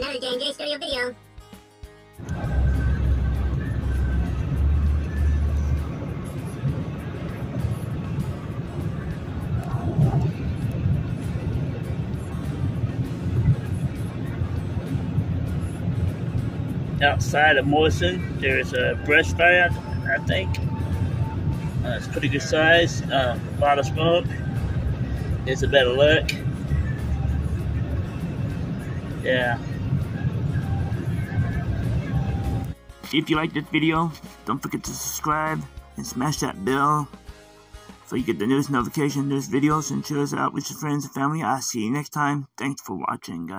another J&J Studio video. outside of Morrison. There's a brush fire, I think. Uh, it's pretty good size. Uh, a lot of smoke. It's a better look. Yeah. If you like this video, don't forget to subscribe and smash that bell so you get the newest notification, newest videos, and share us out with your friends and family. I'll see you next time. Thanks for watching, guys.